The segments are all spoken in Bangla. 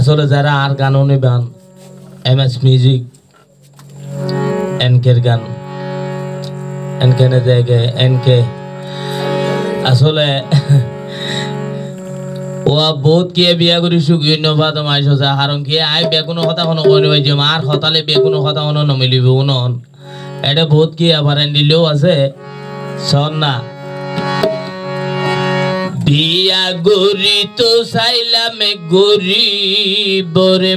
আসলে যারা আর গান নিবান এম এস মিউজিক এনকের গান এনকেনে জায়গায় এনকে আসলে ও বহুত কি বিয়া কৰি সুখী নবাদ মাইছ হারং কি আই বিয়া কোনো কথা কোনো কই নবাই যে মার বিয়া কোনো কথা কোনো নমিলিব নন। এটা বহুত কি আবার দিলেও আছে, শোন না। বিয়া গরি তো চাইলাম গরিব রে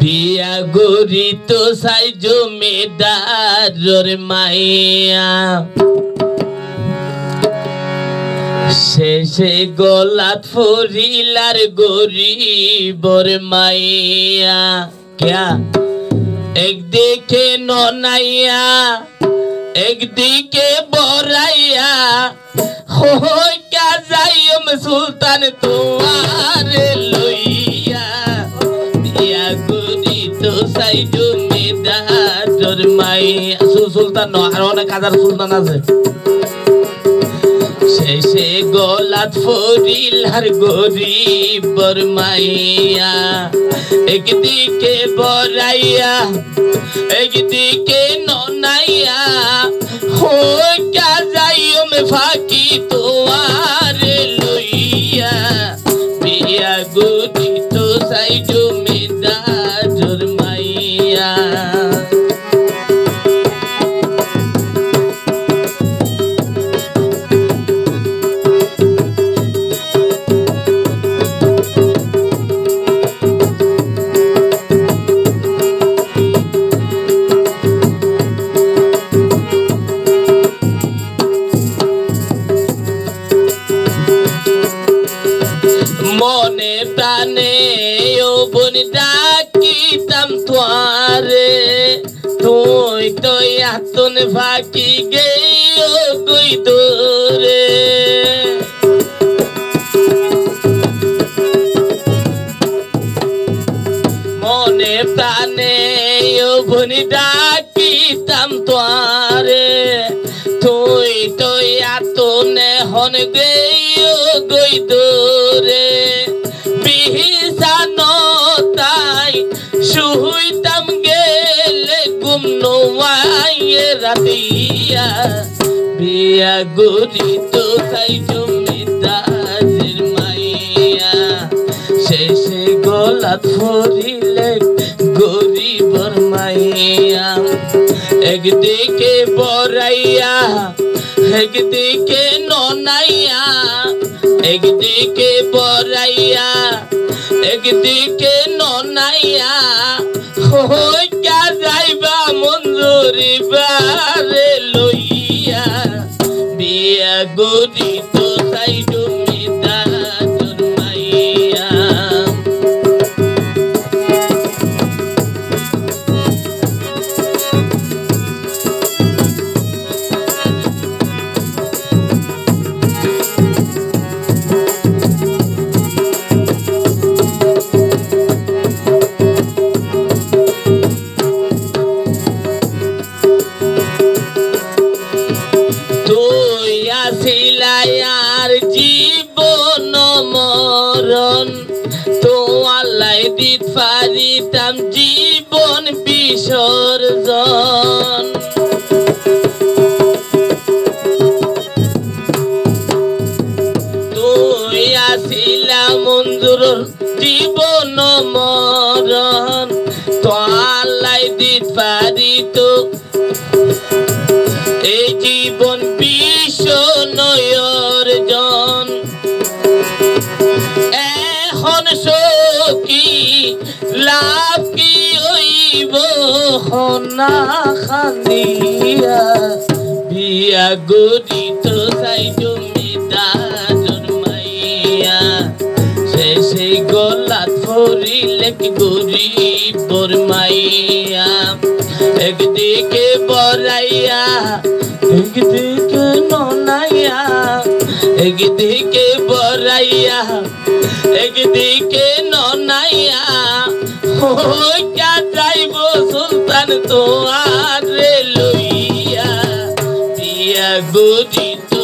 বিয়া গরি তো চাই জমিদার মাইয়া। শেষে গলাত ফরিলার গরিবর মাইয়া। ক্যা? একদিকে ননাইয়া। একদিকে বরাইয়া হই কা যাইম সুলতান তোমার লইয়া। বিয়া করি তো সাই জমিদার মাইয়া সুলতান ন আর অনেক হাজার সুলতান আছে। শেষে গলাত ফরিলার গরিবর মাইয়া একদিকে বরাইয়া, একদিকে ননাইয়া তোয়ারে তুই তো আতন ফাঁকি গেও গই দূরে। মনে প্রাণে ও বোন ডাকিতাম তোয়ারে, তুই তো আতনে হন গেও গই দূরে। নোয়াইয়ে বিয়া গরি তো তাই জমিদারের মাইয়া। শেষে গলাত ফরিলে গরিবর মাইয়া। একদিকে বরাইয়া একদিকে ননাইয়া, একদিকে বরাইয়া একদিকে ননাইয়া। হইকা যাইবা মঞ্জুরি বারে লইয়া বিয়া দিত পারিতাম জীবন বিসর্জন। তুই আসিলা মঞ্জুর জীবন মরণ তো আল্লাহ দিত পারিত এই হনা খান্দিয়া বিয়া গরি তো চাই জমিদার মাইয়া শেষে গলাত ফরিলে গরিবর মাইয়া একদিকে বরাইয়া, একদিকে ননাইয়া। একদিকে ননাইয়া। হইয়া বিয়া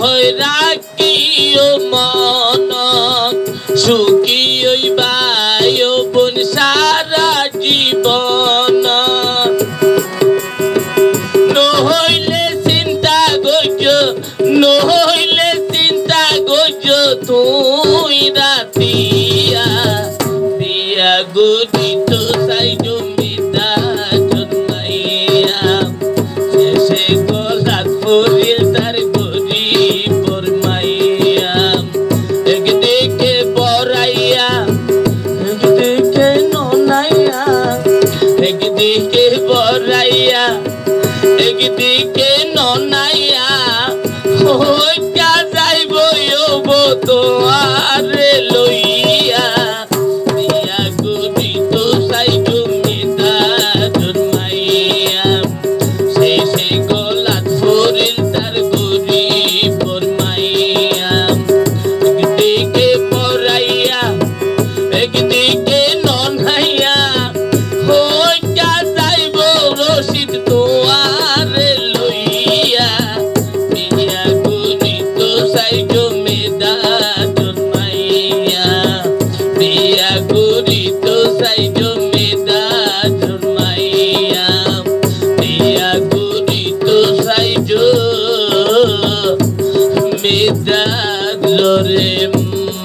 হৈ ৰাখিও মনত চুকি ঐ বায়ো বোন সাৰা জীৱন নহৈলে চিন্তা গজ নহৈলে চিন্তা গৈছ তুই ৰাতিয়া দিয়া গুড দিকে ননাইয়া হইয়া যাইব তো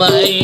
Bye.